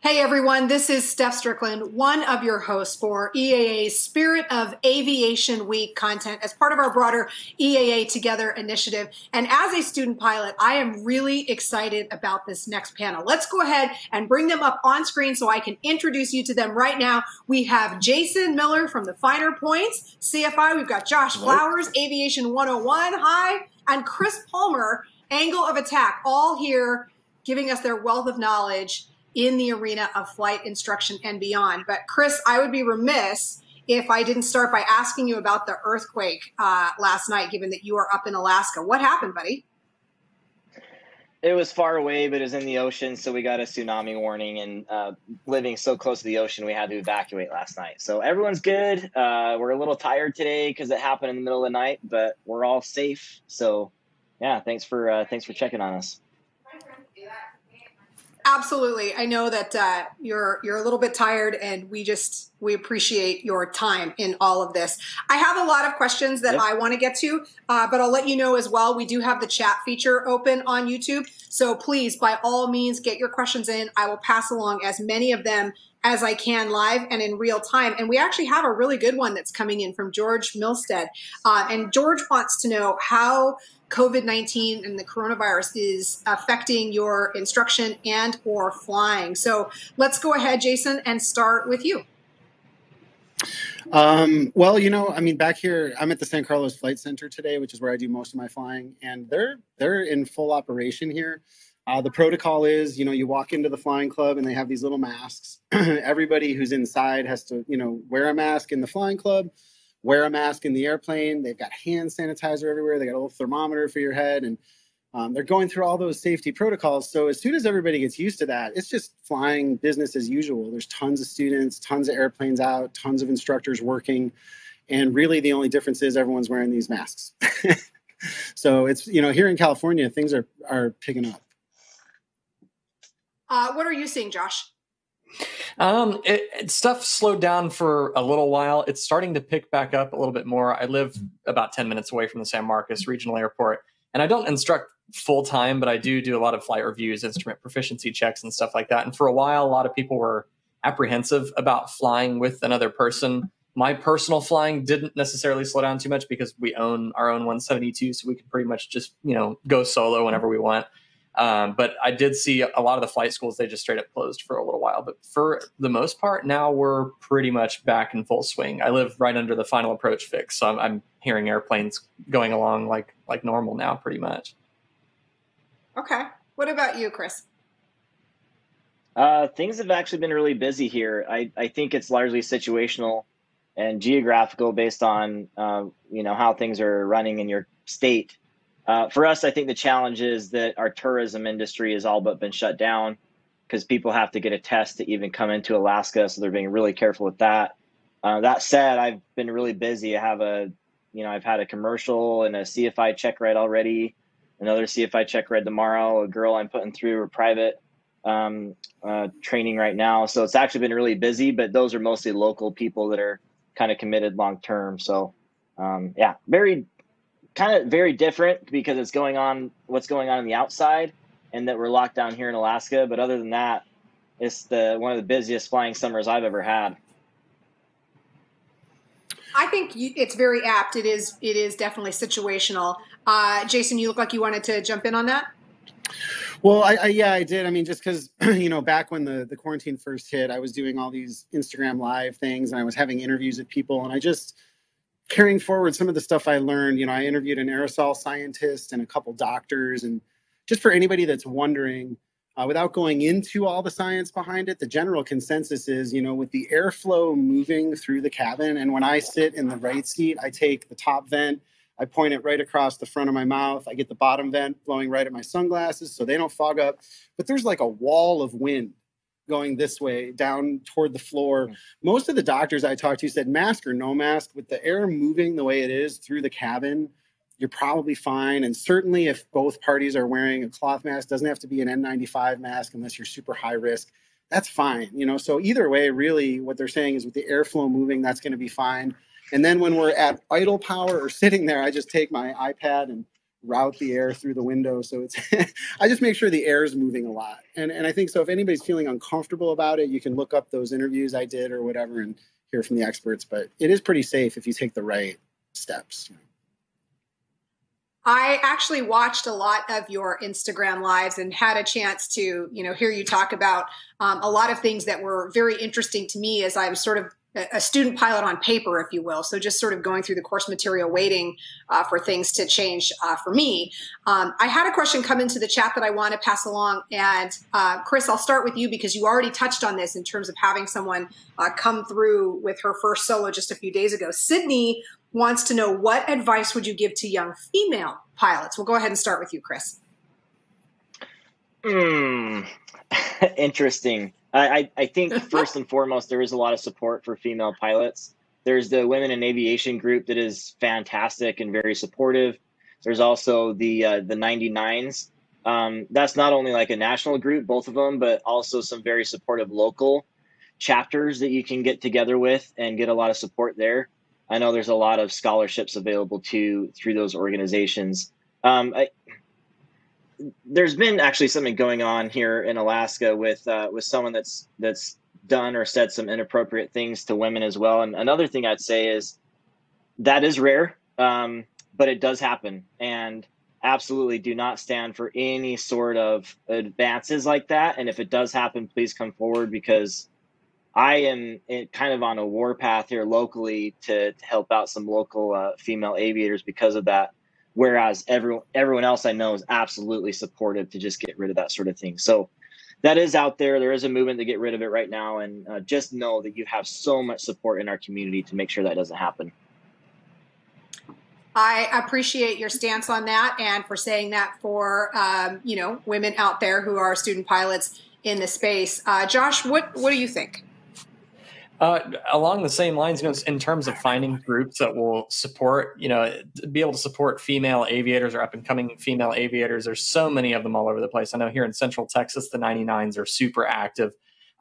Hey everyone, this is Steph Strickland, one of your hosts for EAA's Spirit of Aviation Week content as part of our broader EAA Together initiative. And as a student pilot, I am really excited about this next panel. Let's go ahead and bring them up on screen so I can introduce you to them right now. We have Jason Miller from the Finer Points, CFI. We've got Josh Flowers, Aviation 101. Hi. And Chris Palmer, Angle of Attack, all here giving us their wealth of knowledge in the arena of flight instruction and beyond. But Chris, I would be remiss if I didn't start by asking you about the earthquake uh, last night, given that you are up in Alaska. What happened, buddy? It was far away, but it was in the ocean, so we got a tsunami warning. And uh, living so close to the ocean, we had to evacuate last night. So everyone's good. Uh, we're a little tired today because it happened in the middle of the night, but we're all safe. So, yeah, thanks for uh, thanks for checking on us. Absolutely. I know that uh, you're you're a little bit tired, and we just we appreciate your time in all of this. I have a lot of questions that yep. I want to get to, uh, but I'll let you know as well. We do have the chat feature open on YouTube, so please, by all means, get your questions in. I will pass along as many of them as I can live and in real time. And we actually have a really good one that's coming in from George Milstead, uh, and George wants to know how COVID 19 and the coronavirus is affecting your instruction and or flying. So let's go ahead, Jason, and start with you. Um, well, you know, I mean, back here, I'm at the San Carlos Flight Center today, which is where I do most of my flying, and they're they're in full operation here. Uh, the protocol is, you know, you walk into the flying club and they have these little masks. Everybody who's inside has to, you know, wear a mask in the flying club wear a mask in the airplane. They've got hand sanitizer everywhere. They got a little thermometer for your head, and um, they're going through all those safety protocols. So as soon as everybody gets used to that, it's just flying business as usual. There's tons of students, tons of airplanes out, tons of instructors working, and really the only difference is everyone's wearing these masks. so it's you know here in California, things are are picking up. Uh, what are you seeing, Josh? Um, it, it, stuff slowed down for a little while. It's starting to pick back up a little bit more. I live about 10 minutes away from the San Marcos Regional Airport, and I don't instruct full time, but I do do a lot of flight reviews, instrument proficiency checks, and stuff like that. And for a while, a lot of people were apprehensive about flying with another person. My personal flying didn't necessarily slow down too much because we own our own 172, so we can pretty much just you know go solo whenever we want. Um, but I did see a lot of the flight schools, they just straight up closed for a little while. But for the most part, now we're pretty much back in full swing. I live right under the final approach fix. So I'm, I'm hearing airplanes going along like, like normal now, pretty much. Okay. What about you, Chris? Uh, things have actually been really busy here. I, I think it's largely situational and geographical based on uh, you know how things are running in your state. Uh, for us, I think the challenge is that our tourism industry has all but been shut down because people have to get a test to even come into Alaska. So they're being really careful with that. Uh, that said, I've been really busy. I have a, you know, I've had a commercial and a CFI check ride already, another CFI check ride tomorrow, a girl I'm putting through a private um, uh, training right now. So it's actually been really busy, but those are mostly local people that are kind of committed long term. So um, yeah, very kind of very different because it's going on what's going on in the outside and that we're locked down here in Alaska. But other than that, it's the one of the busiest flying summers I've ever had. I think it's very apt. It is. It is definitely situational. Uh, Jason, you look like you wanted to jump in on that. Well, I, I yeah, I did. I mean, just because you know, back when the the quarantine first hit, I was doing all these Instagram live things, and I was having interviews with people, and I just carrying forward some of the stuff I learned, you know, I interviewed an aerosol scientist and a couple doctors. And just for anybody that's wondering, uh, without going into all the science behind it, the general consensus is, you know, with the airflow moving through the cabin, and when I sit in the right seat, I take the top vent, I point it right across the front of my mouth. I get the bottom vent blowing right at my sunglasses so they don't fog up. But there's like a wall of wind going this way down toward the floor. Mm. Most of the doctors I talked to said mask or no mask, with the air moving the way it is through the cabin, you're probably fine. And certainly, if both parties are wearing a cloth mask, doesn't have to be an N95 mask unless you're super high risk. That's fine, you know. So either way, really, what they're saying is with the airflow moving, that's going to be fine. And then when we're at idle power or sitting there, I just take my iPad and route the air through the window. So it's I just make sure the air is moving a lot. And and I think so if anybody's feeling uncomfortable about it, you can look up those interviews I did or whatever and hear from the experts. But it is pretty safe if you take the right steps. I actually watched a lot of your Instagram lives and had a chance to, you know, hear you talk about um, a lot of things that were very interesting to me as I was sort of a student pilot on paper, if you will. So just sort of going through the course material, waiting uh, for things to change uh, for me. Um, I had a question come into the chat that I want to pass along. And uh, Chris, I'll start with you because you already touched on this in terms of having someone uh, come through with her first solo just a few days ago. Sydney wants to know what advice would you give to young female pilots? We'll go ahead and start with you, Chris. Hmm. Interesting. I, I think first and foremost, there is a lot of support for female pilots. There's the Women in Aviation group that is fantastic and very supportive. There's also the uh, the 99s. Um, that's not only like a national group, both of them, but also some very supportive local chapters that you can get together with and get a lot of support there. I know there's a lot of scholarships available too through those organizations. Um, I, there's been actually something going on here in Alaska with uh, with someone that's that's done or said some inappropriate things to women as well. And another thing I'd say is that is rare, um, but it does happen, and absolutely do not stand for any sort of advances like that. And if it does happen, please come forward because I am kind of on a warpath here locally to, to help out some local uh, female aviators because of that. Whereas everyone everyone else I know is absolutely supportive to just get rid of that sort of thing. So that is out there. There is a movement to get rid of it right now, and uh, just know that you have so much support in our community to make sure that doesn't happen. I appreciate your stance on that, and for saying that for um, you know women out there who are student pilots in the space. Uh, Josh, what what do you think? Uh, along the same lines, you know, in terms of finding groups that will support, you know, be able to support female aviators or up and coming female aviators. There's so many of them all over the place. I know here in Central Texas, the 99s are super active.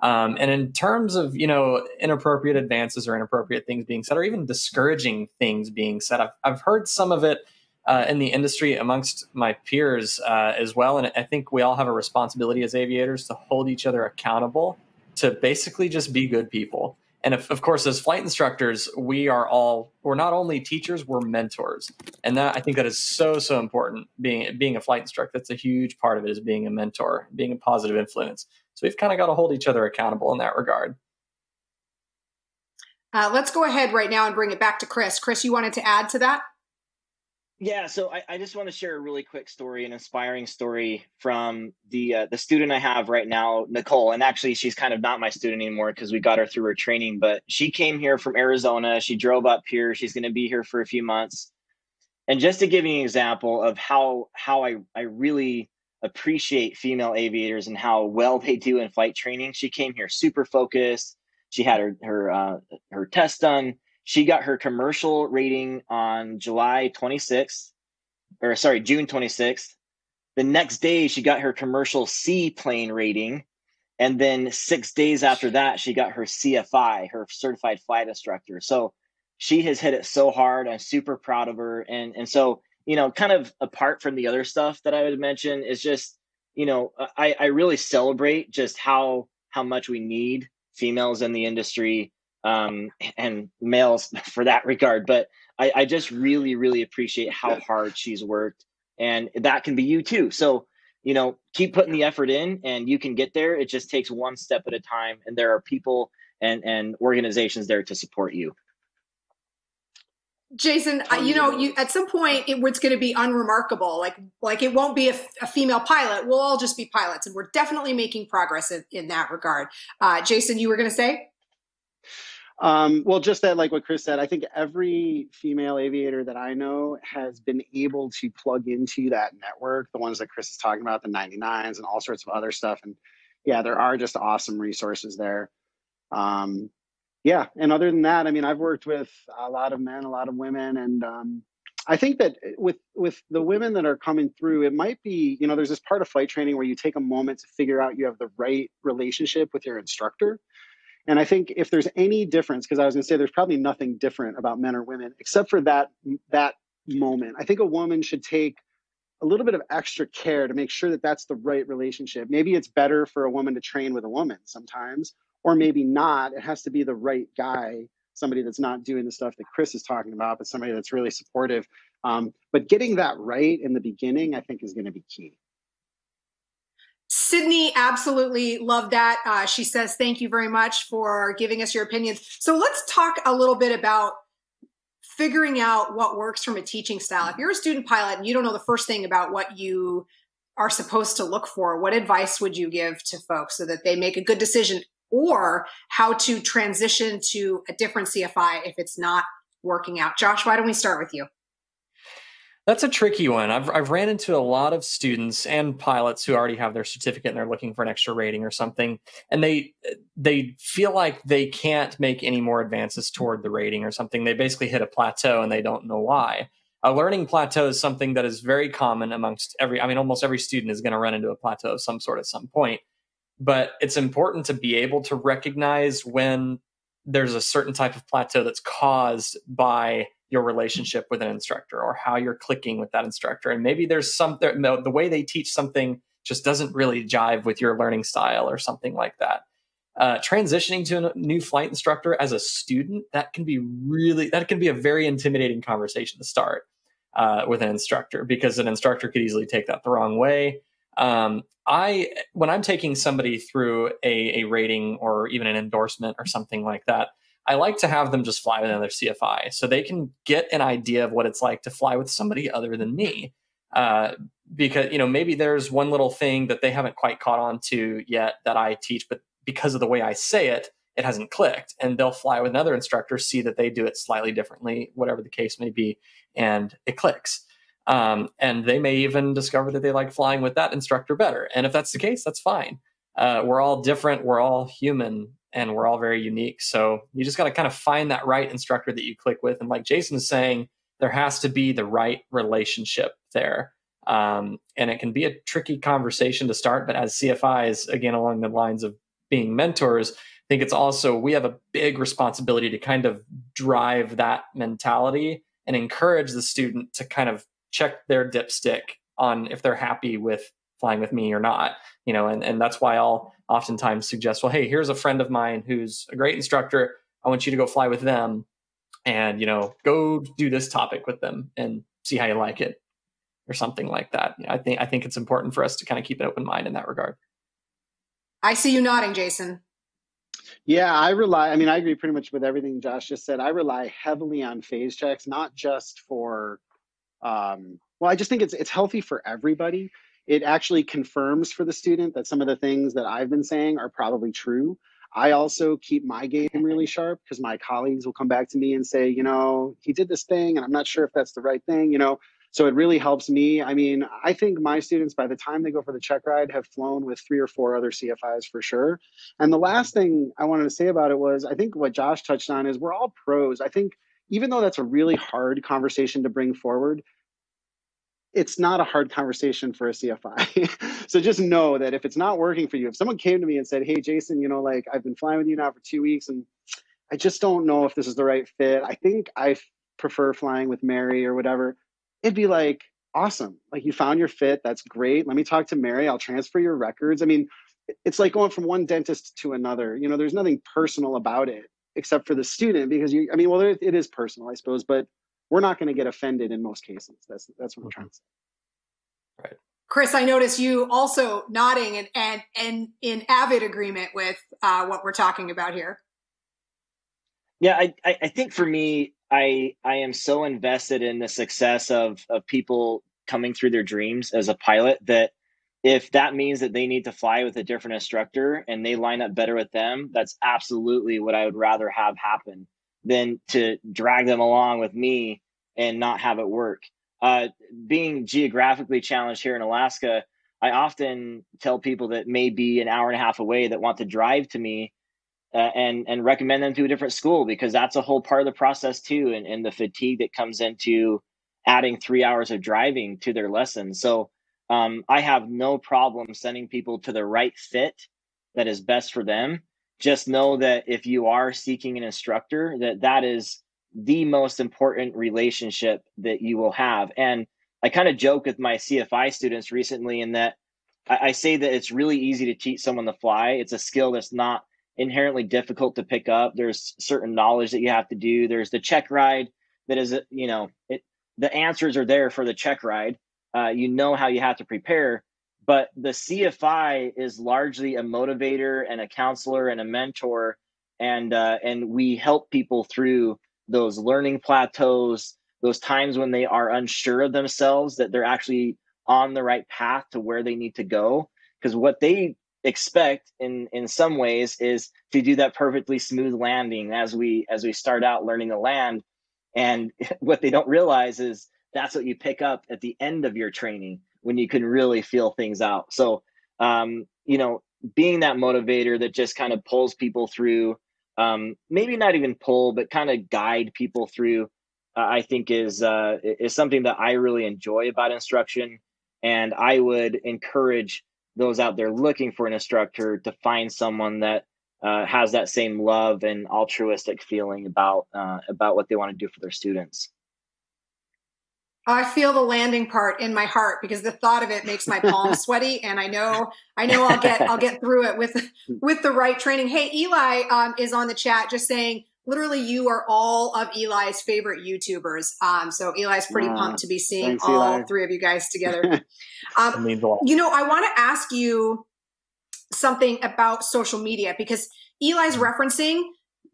Um, and in terms of, you know, inappropriate advances or inappropriate things being said, or even discouraging things being said, I've, I've heard some of it uh, in the industry amongst my peers uh, as well. And I think we all have a responsibility as aviators to hold each other accountable to basically just be good people and if, of course as flight instructors we are all we're not only teachers we're mentors. And that i think that is so so important being being a flight instructor. That's a huge part of it is being a mentor being a positive influence. So we've kind of got to hold each other accountable in that regard. Uh, let's go ahead right now and bring it back to chris. Chris you wanted to add to that yeah, so I, I just want to share a really quick story, an inspiring story from the uh, the student I have right now, Nicole. And actually, she's kind of not my student anymore because we got her through her training. But she came here from Arizona. She drove up here. She's going to be here for a few months. And just to give you an example of how how I I really appreciate female aviators and how well they do in flight training, she came here super focused. She had her her uh, her test done she got her commercial rating on July 26th, or sorry, June 26th. The next day, she got her commercial seaplane rating. And then six days after that, she got her CFI, her certified flight instructor. So she has hit it so hard. I'm super proud of her. And and so, you know, kind of apart from the other stuff that I would mention, is just, you know, I, I really celebrate just how how much we need females in the industry um, and males for that regard. But I, I just really, really appreciate how hard she's worked, and that can be you too. So you know, keep putting the effort in, and you can get there. It just takes one step at a time, and there are people and and organizations there to support you. Jason, you know, you at some point it, it's going to be unremarkable. Like, like it won't be a, a, female pilot. We'll all just be pilots, and we're definitely making progress in, in that regard. Uh, Jason, you were going to say? Um, well, just that, like what Chris said, I think every female aviator that I know has been able to plug into that network, the ones that Chris is talking about, the 99s and all sorts of other stuff. And yeah, there are just awesome resources there. Um, yeah. And other than that, I mean, I've worked with a lot of men, a lot of women, and um, I think that with with the women that are coming through, it might be, you know, there's this part of flight training where you take a moment to figure out you have the right relationship with your instructor. And I think if there's any difference, because I was going to say there's probably nothing different about men or women except for that that moment. I think a woman should take a little bit of extra care to make sure that that's the right relationship. Maybe it's better for a woman to train with a woman sometimes, or maybe not. It has to be the right guy, somebody that's not doing the stuff that Chris is talking about, but somebody that's really supportive. Um, but getting that right in the beginning, I think, is going to be key. Sydney absolutely loved that. Uh, she says, Thank you very much for giving us your opinions. So let's talk a little bit about figuring out what works from a teaching style. If you're a student pilot and you don't know the first thing about what you are supposed to look for, what advice would you give to folks so that they make a good decision or how to transition to a different CFI if it's not working out? Josh, why don't we start with you? That's a tricky one. I've I've ran into a lot of students and pilots who already have their certificate and they're looking for an extra rating or something, and they they feel like they can't make any more advances toward the rating or something. They basically hit a plateau and they don't know why. A learning plateau is something that is very common amongst every. I mean, almost every student is going to run into a plateau of some sort at some point. But it's important to be able to recognize when there's a certain type of plateau that's caused by your relationship with an instructor or how you're clicking with that instructor. And maybe there's something, the, the way they teach something just doesn't really jive with your learning style or something like that. Uh, transitioning to a new flight instructor as a student, that can be really, that can be a very intimidating conversation to start uh, with an instructor because an instructor could easily take that the wrong way. Um, I, when I'm taking somebody through a, a rating or even an endorsement or something like that, I like to have them just fly with another CFI so they can get an idea of what it's like to fly with somebody other than me. Uh, because you know maybe there's one little thing that they haven't quite caught on to yet that I teach, but because of the way I say it, it hasn't clicked, and they'll fly with another instructor, see that they do it slightly differently, whatever the case may be, and it clicks. Um, and they may even discover that they like flying with that instructor better. And if that's the case, that's fine. Uh, we're all different. We're all human and we're all very unique. So you just got to kind of find that right instructor that you click with. And like Jason is saying, there has to be the right relationship there. Um, and it can be a tricky conversation to start, but as CFIs, again, along the lines of being mentors, I think it's also we have a big responsibility to kind of drive that mentality and encourage the student to kind of check their dipstick on if they're happy with flying with me or not you know and, and that's why i'll oftentimes suggest well hey here's a friend of mine who's a great instructor. I want you to go fly with them and you know go do this topic with them and see how you like it or something like that. I think i think it's important for us to kind of keep an open mind in that regard. I see you nodding jason. Yeah i rely i mean i agree pretty much with everything josh just said. I rely heavily on phase checks not just for um, well i just think it's it's healthy for everybody it actually confirms for the student that some of the things that I've been saying are probably true. I also keep my game really sharp because my colleagues will come back to me and say, you know, he did this thing and I'm not sure if that's the right thing, you know. So it really helps me. I mean, I think my students, by the time they go for the check ride, have flown with three or four other CFIs for sure. And the last thing I wanted to say about it was I think what Josh touched on is we're all pros. I think even though that's a really hard conversation to bring forward, it's not a hard conversation for a CFI. so just know that if it's not working for you, if someone came to me and said, Hey, Jason, you know, like I've been flying with you now for two weeks and I just don't know if this is the right fit. I think I prefer flying with Mary or whatever. It'd be like, awesome. Like you found your fit. That's great. Let me talk to Mary. I'll transfer your records. I mean, it's like going from one dentist to another. You know, there's nothing personal about it except for the student because you, I mean, well, it is personal, I suppose, but we're not going to get offended in most cases. That's that's what I'm trying to say. Right. Chris, I notice you also nodding and and, and in avid agreement with uh, what we're talking about here. Yeah, I, I think for me, I I am so invested in the success of of people coming through their dreams as a pilot that if that means that they need to fly with a different instructor and they line up better with them, that's absolutely what I would rather have happen than to drag them along with me and not have it work. Uh, being geographically challenged here in Alaska, I often tell people that may be an hour and a half away that want to drive to me uh, and and recommend them to a different school because that's a whole part of the process too, and, and the fatigue that comes into adding three hours of driving to their lessons. So um, I have no problem sending people to the right fit that is best for them just know that if you are seeking an instructor that that is the most important relationship that you will have and I kind of joke with my CFI students recently in that I, I say that it's really easy to teach someone to fly. It's a skill that's not inherently difficult to pick up. There's certain knowledge that you have to do. There's the check ride that is, you know, it, the answers are there for the check ride. Uh, you know how you have to prepare, but the CFI is largely a motivator and a counselor and a mentor, and uh, and we help people through those learning plateaus, those times when they are unsure of themselves that they're actually on the right path to where they need to go. Because what they expect in in some ways is to do that perfectly smooth landing as we as we start out learning the land and what they don't realize is that's what you pick up at the end of your training when you can really feel things out so um, you know being that motivator that just kind of pulls people through um, maybe not even pull but kind of guide people through uh, i think is uh, is something that i really enjoy about instruction and i would encourage those out there looking for an instructor to find someone that uh, has that same love and altruistic feeling about uh, about what they want to do for their students. I feel the landing part in my heart because the thought of it makes my palms sweaty, and I know I know I'll get I'll get through it with with the right training. Hey, Eli um, is on the chat just saying literally you are all of Eli's favorite YouTubers. Um, so Eli's pretty pumped to be seeing Thanks, all Eli. three of you guys together. Um, you know, I want to ask you something about social media because Eli's mm. referencing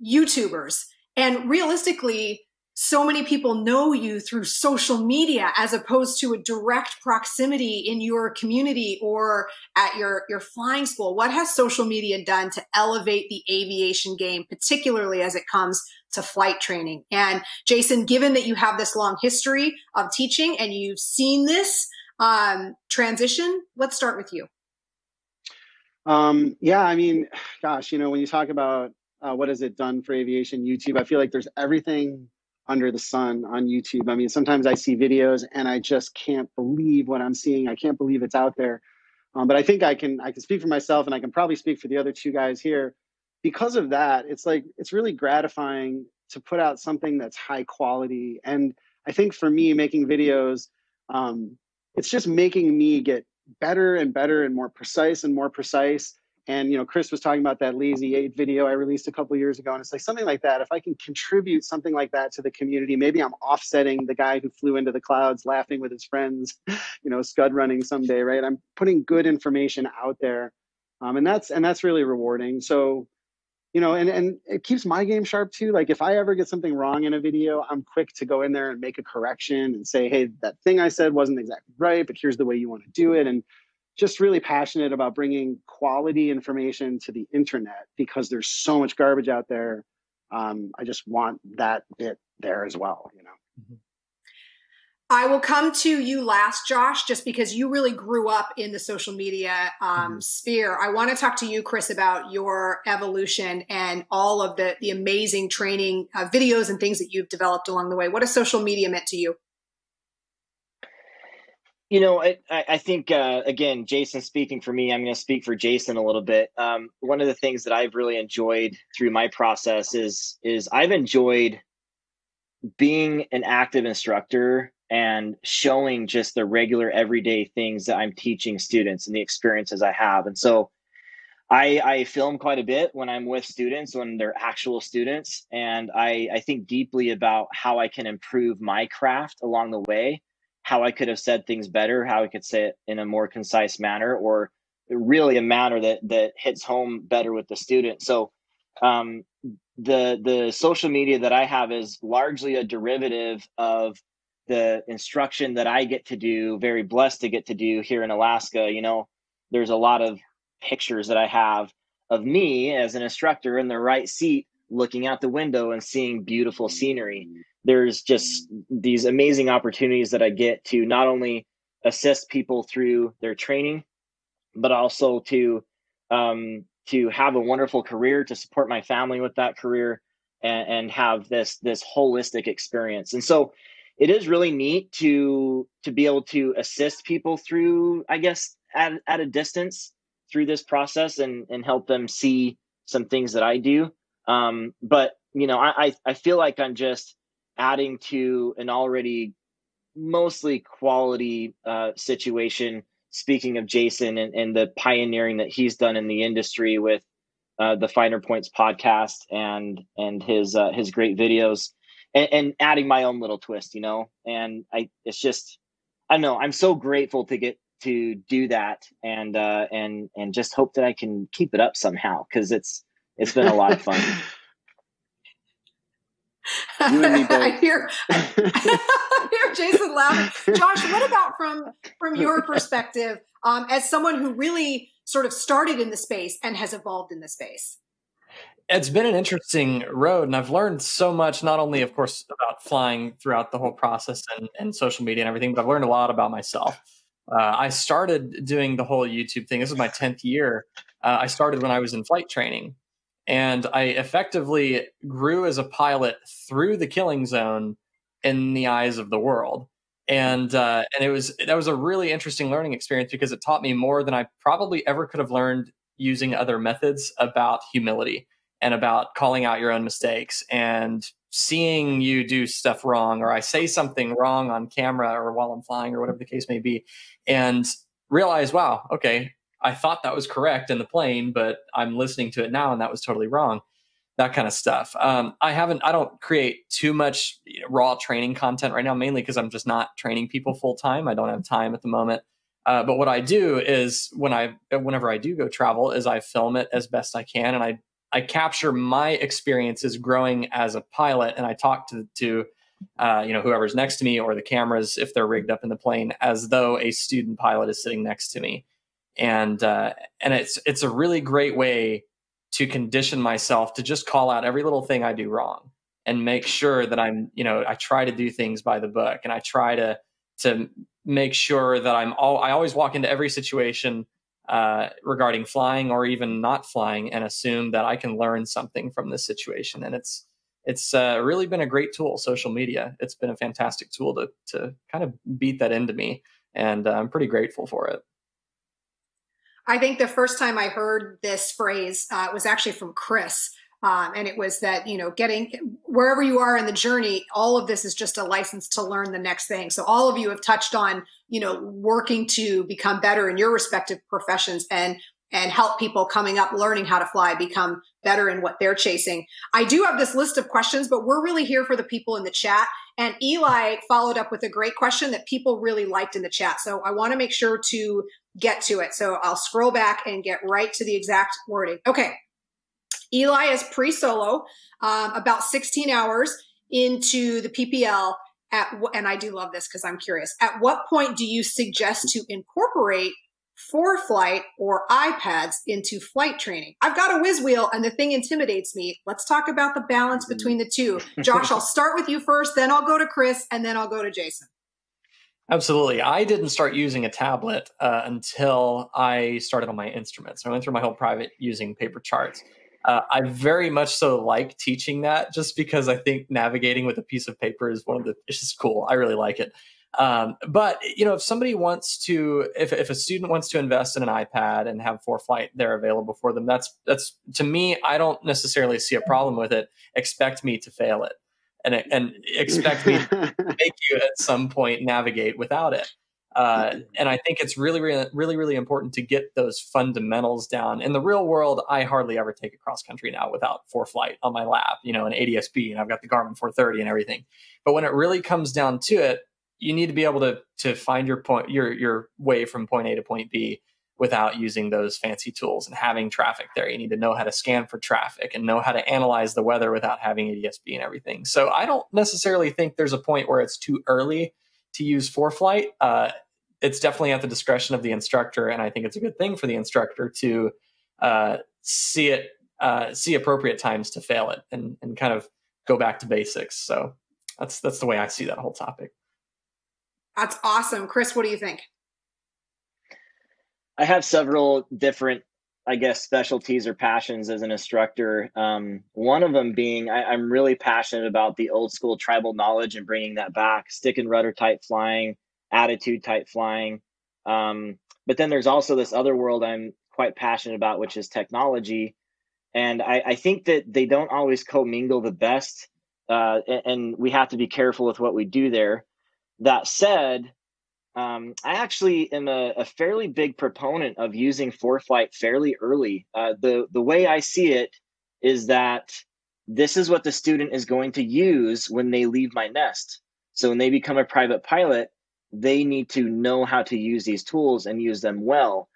YouTubers. And realistically, so many people know you through social media as opposed to a direct proximity in your community or at your, your flying school. What has social media done to elevate the aviation game, particularly as it comes to flight training? And Jason, given that you have this long history of teaching and you've seen this um, transition, let's start with you. Um, yeah, I mean, gosh, you know, when you talk about uh, what has it done for aviation, YouTube, I feel like there's everything under the sun on YouTube. I mean, sometimes I see videos and I just can't believe what I'm seeing. I can't believe it's out there. Um, but I think I can I can speak for myself and I can probably speak for the other two guys here. Because of that, it's like it's really gratifying to put out something that's high quality. And I think for me, making videos, um, it's just making me get better and better and more precise and more precise and you know chris was talking about that lazy eight video i released a couple years ago and it's like something like that. If i can contribute something like that to the community maybe i'm offsetting the guy who flew into the clouds laughing with his friends you know scud running someday right? I'm putting good information out there um, and that's and that's really rewarding. So you know and and it keeps my game sharp too. Like if i ever get something wrong in a video i'm quick to go in there and make a correction and say hey that thing i said wasn't exactly right but here's the way you want to do it. And just really passionate about bringing quality information to the internet because there's so much garbage out there. Um, I just want that bit there as well, you know. Mm-hmm. I will come to you last, Josh, just because you really grew up in the social media um, mm-hmm. sphere. I want to talk to you, Chris, about your evolution and all of the the amazing training uh, videos and things that you've developed along the way. What has social media meant to you? You know, I, I think uh, again, Jason speaking for me. I'm going to speak for Jason a little bit. Um, one of the things that I've really enjoyed through my process is is I've enjoyed being an active instructor and showing just the regular everyday things that I'm teaching students and the experiences I have. And so I, I film quite a bit when I'm with students, when they're actual students. And I, I think deeply about how I can improve my craft along the way how I could have said things better, how I could say it in a more concise manner, or really a manner that that hits home better with the student. So um, the the social media that I have is largely a derivative of the instruction that I get to do, very blessed to get to do here in Alaska. You know, there's a lot of pictures that I have of me as an instructor in the right seat looking out the window and seeing beautiful scenery there's just these amazing opportunities that I get to not only assist people through their training, but also to um, to have a wonderful career, to support my family with that career, and, and have this this holistic experience. And so, it is really neat to to be able to assist people through, I guess, at at a distance through this process and and help them see some things that I do. Um, but you know, I I feel like I'm just adding to an already mostly quality uh, situation. Speaking of Jason and, and the pioneering that he's done in the industry with uh, the Finer Points podcast and and his uh, his great videos, and, and adding my own little twist, you know. And I, it's just, I don't know. I'm so grateful to get to do that, and uh, and and just hope that I can keep it up somehow because it's it's been a lot of fun. You and me both. I hear, I hear Jason laughing. Josh, what about from from your perspective, um, as someone who really sort of started in the space and has evolved in the space? It's been an interesting road, and I've learned so much. Not only, of course, about flying throughout the whole process and, and social media and everything, but I've learned a lot about myself. Uh, I started doing the whole YouTube thing. This is my tenth year. Uh, I started when I was in flight training, and I effectively grew as a pilot through the killing zone in the eyes of the world. And uh, and it was that was a really interesting learning experience because it taught me more than I probably ever could have learned using other methods about humility and about calling out your own mistakes and seeing you do stuff wrong or I say something wrong on camera or while I'm flying or whatever the case may be and realize wow okay I thought that was correct in the plane, but I'm listening to it now and that was totally wrong. That kind of stuff. Um, I haven't, I don't create too much raw training content right now, mainly because I'm just not training people full time. I don't have time at the moment. Uh, but what I do is when I, whenever I do go travel, is I film it as best I can and I, I capture my experiences growing as a pilot and I talk to, to uh, you know, whoever's next to me or the cameras if they're rigged up in the plane as though a student pilot is sitting next to me and uh, and it's it's a really great way to condition myself to just call out every little thing I do wrong and make sure that I'm you know I try to do things by the book and I try to to make sure that I'm all I always walk into every situation uh, regarding flying or even not flying and assume that I can learn something from this situation. And it's it's uh, really been a great tool social media. It's been a fantastic tool to to kind of beat that into me. And uh, I'm pretty grateful for it. I think the first time I heard this phrase uh, was actually from Chris. Um, and it was that, you know, getting wherever you are in the journey, all of this is just a license to learn the next thing. So all of you have touched on, you know, working to become better in your respective professions and and help people coming up learning how to fly become better in what they're chasing. I do have this list of questions, but we're really here for the people in the chat. And Eli followed up with a great question that people really liked in the chat. So I want to make sure to get to it. So I'll scroll back and get right to the exact wording. Okay. Eli is pre solo, um, about 16 hours into the PPL. At, and I do love this because I'm curious. At what point do you suggest to incorporate ForeFlight or iPads into flight training. I've got a whiz wheel and the thing intimidates me. Let's talk about the balance between the two. Josh, I'll start with you first, then I'll go to Chris, and then I'll go to Jason. Absolutely. I didn't start using a tablet uh, until I started on my instruments. I went through my whole private using paper charts. Uh, I very much so like teaching that just because I think navigating with a piece of paper is one of the, it's just cool. I really like it. Um, but you know, if somebody wants to, if, if a student wants to invest in an iPad and have ForeFlight there available for them, that's that's to me, I don't necessarily see a problem with it. Expect me to fail it, and and expect me to make you at some point navigate without it. Uh, and I think it's really, really, really, really important to get those fundamentals down. In the real world, I hardly ever take a cross country now without ForeFlight on my lap, you know, an ADSB, and I've got the Garmin 430 and everything. But when it really comes down to it, you need to be able to to find your point your your way from point A to point B without using those fancy tools and having traffic there. You need to know how to scan for traffic and know how to analyze the weather without having ADSB and everything. So I don't necessarily think there's a point where it's too early to use ForeFlight. Uh, it's definitely at the discretion of the instructor, and I think it's a good thing for the instructor to uh, see it, uh, see appropriate times to fail it, and and kind of go back to basics. So that's that's the way I see that whole topic. That's awesome. Chris, what do you think? I have several different, I guess, specialties or passions as an instructor. Um, one of them being I, am really passionate about the old school tribal knowledge and bringing that back, stick and rudder type flying, attitude type flying. Um, but then there's also this other world I'm quite passionate about, which is technology. And I, I think that they don't always commingle the best. Uh, and, and we have to be careful with what we do there that said, um, I actually am a, a, fairly big proponent of using ForeFlight fairly early. Uh, the the way I see it is that this is what the student is going to use when they leave my nest. So when they become a private pilot, they need to know how to use these tools and use them well.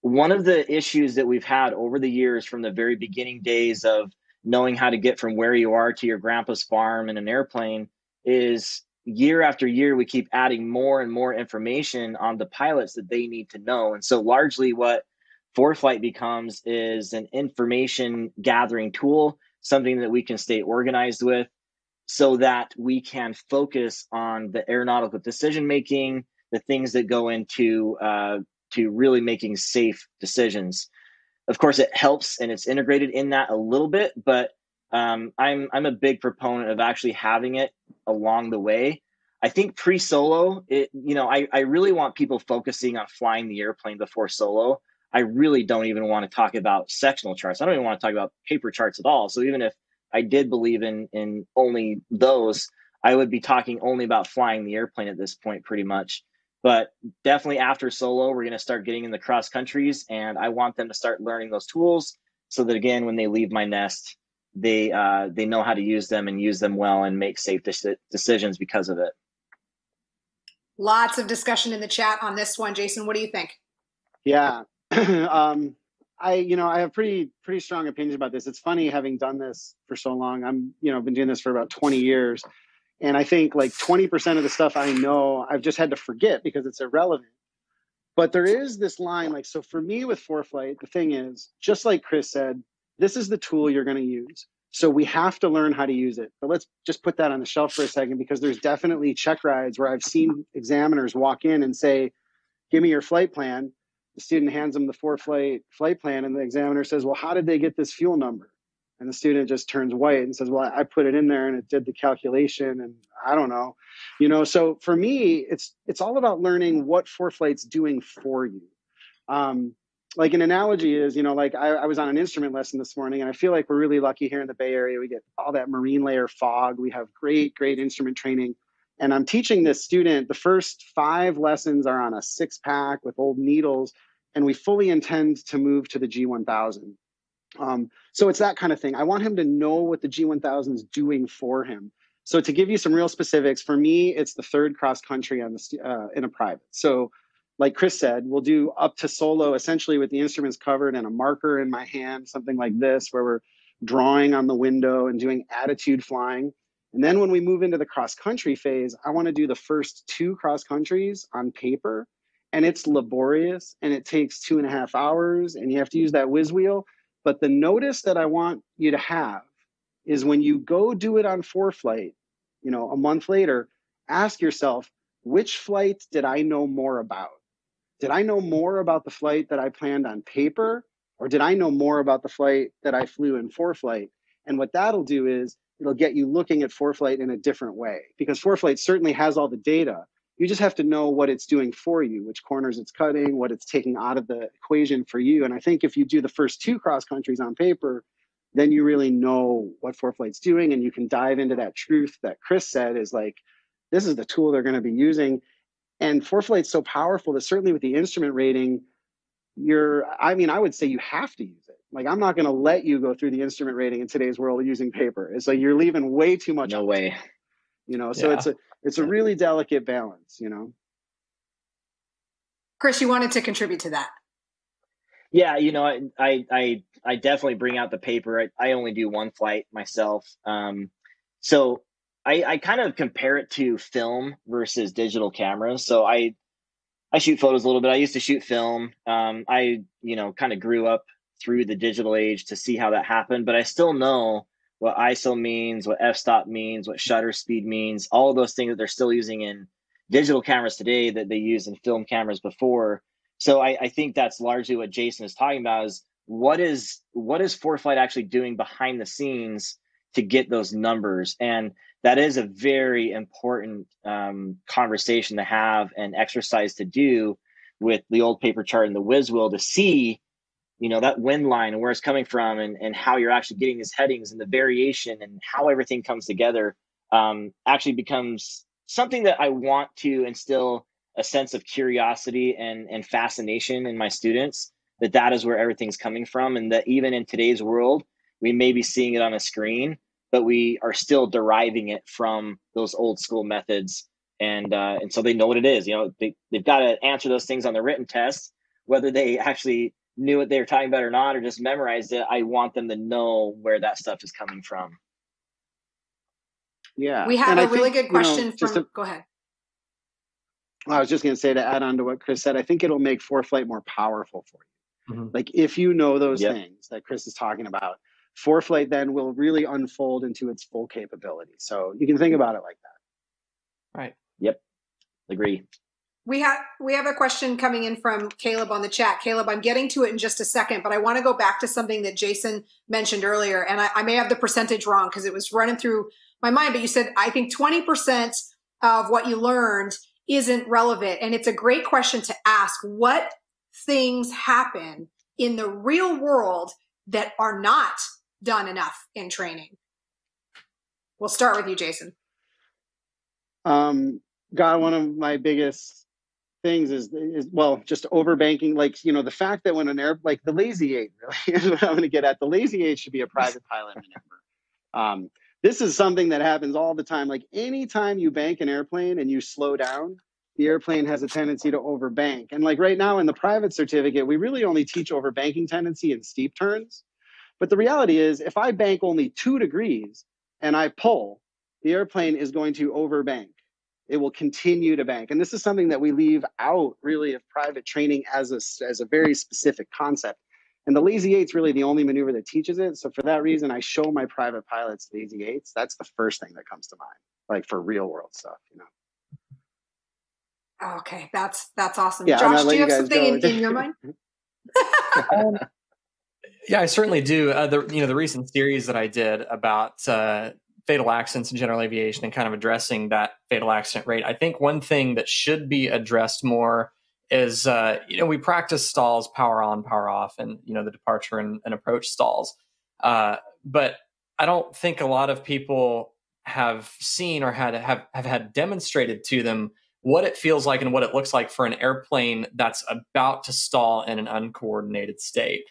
One of the issues that we've had over the years from the very beginning days of knowing how to get from where you are to your grandpa's farm in an airplane is year after year we keep adding more and more information on the pilots that they need to know. And so largely what ForeFlight becomes is an information gathering tool something that we can stay organized with so that we can focus on the aeronautical decision making the things that go into uh, to really making safe decisions. Of course it helps and it's integrated in that a little bit but um, I'm I'm a big proponent of actually having it along the way. I think pre-solo, it you know, I, I really want people focusing on flying the airplane before solo. I really don't even want to talk about sectional charts. I don't even want to talk about paper charts at all. So even if I did believe in in only those, I would be talking only about flying the airplane at this point, pretty much. But definitely after solo, we're going to start getting in the cross countries, and I want them to start learning those tools so that again, when they leave my nest, they uh, they know how to use them and use them well and make safe de- decisions because of it. Lots of discussion in the chat on this one, Jason. What do you think? Yeah, um, I you know I have pretty pretty strong opinions about this. It's funny having done this for so long. I'm you know been doing this for about 20 years, and I think like 20% of the stuff I know I've just had to forget because it's irrelevant. But there is this line like so for me with ForeFlight, the thing is just like Chris said, this is the tool you're going to use. So we have to learn how to use it. But let's just put that on the shelf for a second because there's definitely check rides where I've seen examiners walk in and say, "Give me your flight plan." The student hands them the ForeFlight flight plan, and the examiner says, "Well, how did they get this fuel number?" And the student just turns white and says, "Well, I put it in there and it did the calculation, and I don't know." You know, so for me, it's it's all about learning what ForeFlight's doing for you. Um, like an analogy is, you know, like I, I, was on an instrument lesson this morning, and I feel like we're really lucky here in the Bay Area. We get all that marine layer fog. We have great, great instrument training. And I'm teaching this student the first five lessons are on a six pack with old needles, and we fully intend to move to the G1000. Um, so it's that kind of thing. I want him to know what the G1000 is doing for him. So to give you some real specifics, for me, it's the third cross country on the uh, in a private. So like Chris said, we'll do up to solo essentially with the instruments covered and a marker in my hand, something like this, where we're drawing on the window and doing attitude flying. And then when we move into the cross country phase, I want to do the first two cross countries on paper. And it's laborious and it takes two and a half hours and you have to use that whiz wheel. But the notice that I want you to have is when you go do it on ForeFlight, you know, a month later, ask yourself, which flight did I know more about? Did I know more about the flight that I planned on paper, or did I know more about the flight that I flew in ForeFlight? And what that'll do is it'll get you looking at ForeFlight in a different way because ForeFlight certainly has all the data. You just have to know what it's doing for you, which corners it's cutting, what it's taking out of the equation for you. And I think if you do the first two cross countries on paper, then you really know what ForeFlight's doing and you can dive into that truth that Chris said is like, this is the tool they're going to be using and ForeFlight's so powerful that certainly with the instrument rating, you're, I mean, I would say you have to use it. Like, I'm not going to let you go through the instrument rating in today's world using paper. It's like you're leaving way too much. No way. You know, so yeah. it's a, it's a really delicate balance, you know? Chris, you wanted to contribute to that. Yeah, you know, I I I, definitely bring out the paper. I, I only do one flight myself. Um, so I, I kind of compare it to film versus digital cameras. So I I shoot photos a little bit. I used to shoot film. Um, I you know kind of grew up through the digital age to see how that happened, but I still know what ISO means, what f-stop means, what shutter speed means, all of those things that they're still using in digital cameras today that they used in film cameras before. So I, I think that's largely what Jason is talking about is what is what is ForeFlight actually doing behind the scenes to get those numbers and that is a very important um, conversation to have and exercise to do with the old paper chart and the whiz wheel to see you know that wind line and where it's coming from and, and how you're actually getting these headings and the variation and how everything comes together um, actually becomes something that I want to instill a sense of curiosity and and fascination in my students that that is where everything's coming from and that even in today's world we may be seeing it on a screen but we are still deriving it from those old school methods and uh, and so they know what it is you know they, they've got to answer those things on the written test whether they actually knew what they were talking about or not or just memorized it i want them to know where that stuff is coming from yeah we have and a I really think, good question you know, from a, go ahead I was just going to say to add on to what Chris said, I think it'll make ForeFlight more powerful for you. Mm-hmm. Like if you know those yep. things that Chris is talking about, ForeFlight then will really unfold into its full capability. So you can think about it like that. Right. Yep. Agree. We have we have a question coming in from Caleb on the chat. Caleb, I'm getting to it in just a second, but I want to go back to something that Jason mentioned earlier, and I, I may have the percentage wrong because it was running through my mind. But you said I think 20% of what you learned isn't relevant. And it's a great question to ask what things happen in the real world that are not done enough in training? We'll start with you, Jason. Um, God, one of my biggest things is is well, just overbanking. Like you know, the fact that when an air like the lazy eight really is what I'm going to get at. The lazy eight should be a private pilot maneuver. Um, this is something that happens all the time. Like anytime you bank an airplane and you slow down, the airplane has a tendency to overbank. And like right now in the private certificate, we really only teach overbanking tendency in steep turns. But the reality is, if I bank only two degrees and I pull, the airplane is going to overbank. It will continue to bank. And this is something that we leave out really of private training as a, as a very specific concept. And the lazy eight's really the only maneuver that teaches it. So for that reason, I show my private pilots lazy eights. That's the first thing that comes to mind, like for real world stuff, you know. Okay, that's that's awesome. Yeah, Josh, do you have something in, in, your mind? um, yeah, I certainly do. Uh, the you know the recent series that I did about uh, fatal accidents in general aviation and kind of addressing that fatal accident rate. I think one thing that should be addressed more is uh, you know we practice stalls, power on, power off, and you know the departure and, and approach stalls. Uh, but I don't think a lot of people have seen or had have have had demonstrated to them what it feels like and what it looks like for an airplane that's about to stall in an uncoordinated state.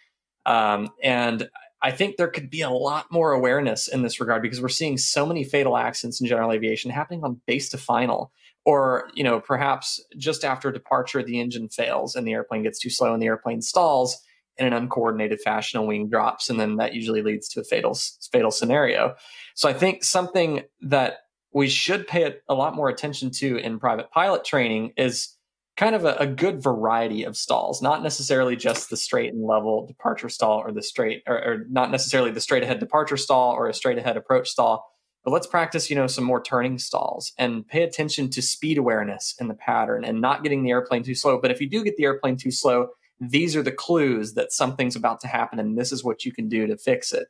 Um, and I think there could be a lot more awareness in this regard because we're seeing so many fatal accidents in general aviation happening on base to final, or you know perhaps just after departure the engine fails and the airplane gets too slow and the airplane stalls in an uncoordinated fashion, a wing drops, and then that usually leads to a fatal fatal scenario. So I think something that we should pay a lot more attention to in private pilot training is kind of a, a, good variety of stalls, not necessarily just the straight and level departure stall or the straight, or, or, not necessarily the straight ahead departure stall or a straight ahead approach stall. But let's practice, you know, some more turning stalls and pay attention to speed awareness in the pattern and not getting the airplane too slow. But if you do get the airplane too slow, these are the clues that something's about to happen, and this is what you can do to fix it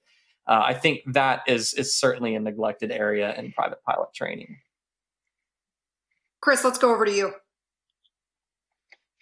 uh, I think that is is certainly a neglected area in private pilot training. Chris, let's go over to you.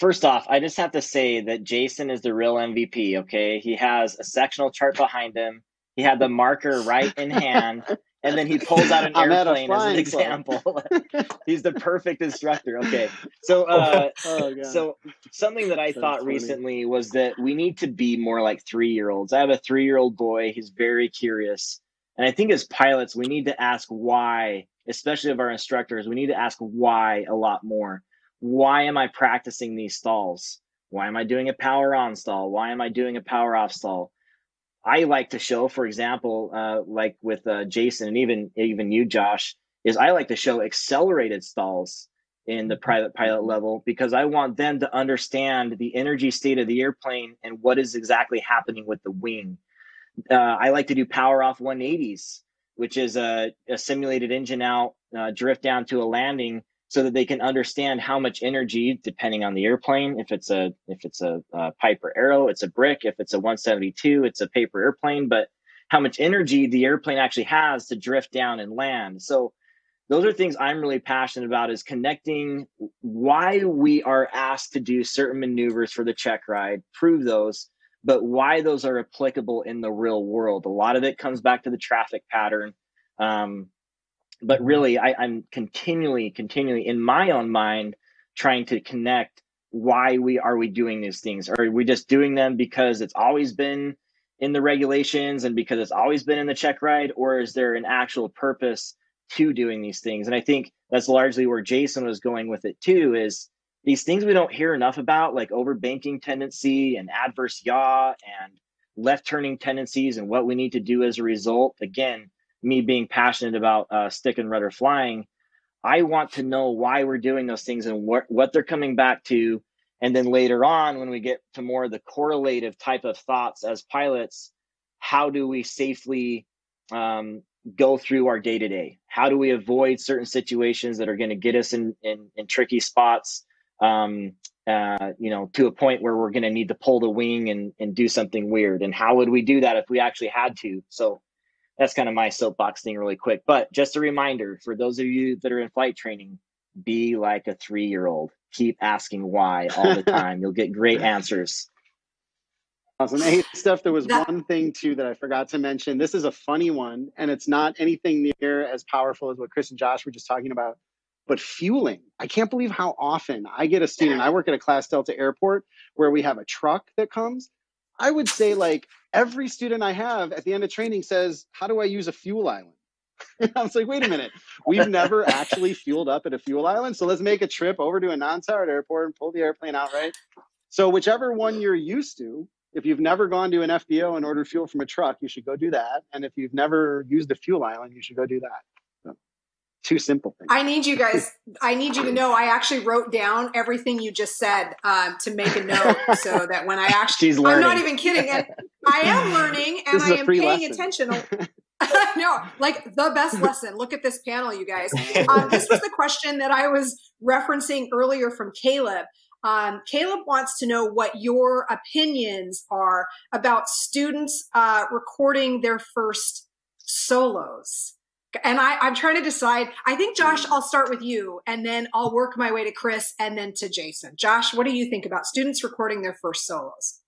First off, I just have to say that Jason is the real MVP. Okay, he has a sectional chart behind him. He had the marker right in hand. and then he pulls out an airplane as an example. He's the perfect instructor. Okay, so uh, oh, so something that I thought funny. recently was that we need to be more like three year olds. I have a three year old boy. He's very curious, and I think as pilots we need to ask why, especially of our instructors. We need to ask why a lot more. Why am I practicing these stalls? Why am I doing a power on stall? Why am I doing a power off stall? I like to show, for example, uh, like with uh, Jason and even even you, Josh, is I like to show accelerated stalls in the private pilot level because I want them to understand the energy state of the airplane and what is exactly happening with the wing. Uh, I like to do power off 180s, which is a, a simulated engine out, uh, drift down to a landing so that they can understand how much energy depending on the airplane if it's a if it's a, a piper arrow it's a brick if it's a 172 it's a paper airplane but how much energy the airplane actually has to drift down and land. So those are things i'm really passionate about is connecting why we are asked to do certain maneuvers for the check ride prove those but why those are applicable in the real world. A lot of it comes back to the traffic pattern. Um, but really I, i'm continually continually in my own mind trying to connect why we are we doing these things? Are we just doing them because it's always been in the regulations and because it's always been in the check ride or is there an actual purpose to doing these things? And i think that's largely where jason was going with it too is these things we don't hear enough about like overbanking tendency and adverse yaw and left turning tendencies and what we need to do as a result. Again me being passionate about uh, stick and rudder flying i want to know why we're doing those things and what, what they're coming back to and then later on, when we get to more of the correlative type of thoughts as pilots, how do we safely um, go through our day to day? How do we avoid certain situations that are going to get us in, in, in tricky spots? Um, uh, you know, to a point where we're going to need to pull the wing and, and do something weird. And how would we do that if we actually had to? So that's kind of my soapbox thing, really quick. But just a reminder for those of you that are in flight training, be like a three year old keep asking why all the time. You'll get great answers. Awesome. Hey, Steph, there was that, one thing too that I forgot to mention. This is a funny one, and it's not anything near as powerful as what Chris and Josh were just talking about, but fueling. I can't believe how often I get a student. I work at a Class Delta airport where we have a truck that comes. I would say, like, every student I have at the end of training says, How do I use a fuel island? I was like, wait a minute, we've never actually fueled up at a fuel island. So let's make a trip over to a non towered airport and pull the airplane out, right? So, whichever one you're used to, if you've never gone to an FBO and ordered fuel from a truck, you should go do that. And if you've never used a fuel island, you should go do that. Two simple things. I need you guys, I need you to know I actually wrote down everything you just said um, to make a note so that when I actually. I'm not even kidding. And I am learning and I am paying lesson. attention. no, like the best lesson. Look at this panel, you guys. Um, this was the question that I was referencing earlier from Caleb. Um, Caleb wants to know what your opinions are about students uh, recording their first solos. And I, I'm trying to decide. I think, Josh, I'll start with you and then I'll work my way to Chris and then to Jason. Josh, what do you think about students recording their first solos?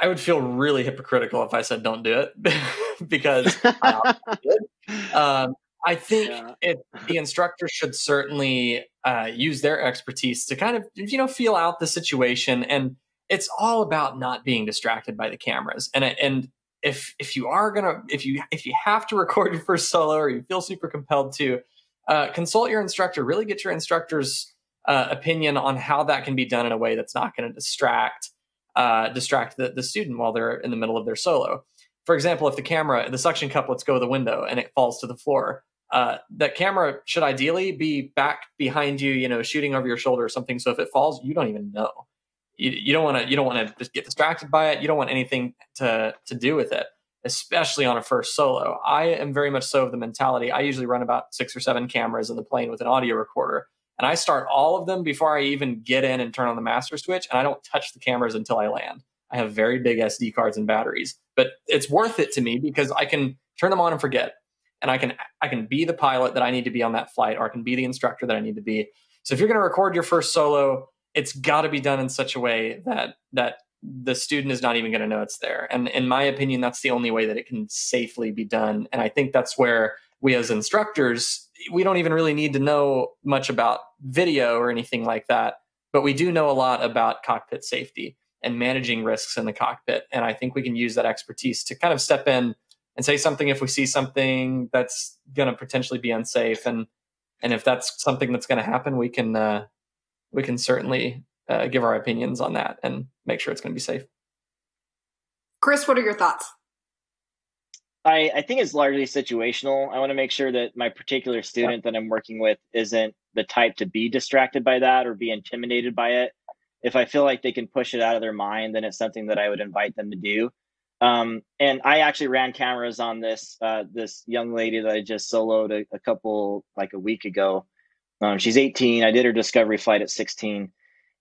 I would feel really hypocritical if I said don't do it because um, I think yeah. it, the instructor should certainly uh, use their expertise to kind of you know feel out the situation, and it's all about not being distracted by the cameras. And and if if you are gonna if you if you have to record your first solo or you feel super compelled to uh, consult your instructor, really get your instructor's uh, opinion on how that can be done in a way that's not going to distract uh, distract the, the student while they're in the middle of their solo. For example, if the camera, the suction cup lets go of the window and it falls to the floor, uh, that camera should ideally be back behind you, you know, shooting over your shoulder or something. So if it falls, you don't even know. You, you don't want to. You don't want to just get distracted by it. You don't want anything to to do with it, especially on a first solo. I am very much so of the mentality. I usually run about six or seven cameras in the plane with an audio recorder and I start all of them before I even get in and turn on the master switch, and I don't touch the cameras until I land. I have very big SD cards and batteries, but it's worth it to me because I can turn them on and forget, and I can I can be the pilot that I need to be on that flight, or I can be the instructor that I need to be. So if you're going to record your first solo, it's got to be done in such a way that that the student is not even going to know it's there. And in my opinion, that's the only way that it can safely be done. And I think that's where we as instructors we don't even really need to know much about video or anything like that but we do know a lot about cockpit safety and managing risks in the cockpit and i think we can use that expertise to kind of step in and say something if we see something that's going to potentially be unsafe and and if that's something that's going to happen we can uh, we can certainly uh, give our opinions on that and make sure it's going to be safe chris what are your thoughts I, I think it's largely situational. I want to make sure that my particular student that I'm working with isn't the type to be distracted by that or be intimidated by it. If I feel like they can push it out of their mind, then it's something that I would invite them to do. Um, and I actually ran cameras on this uh, this young lady that I just soloed a, a couple like a week ago. Um, she's 18. I did her discovery flight at 16,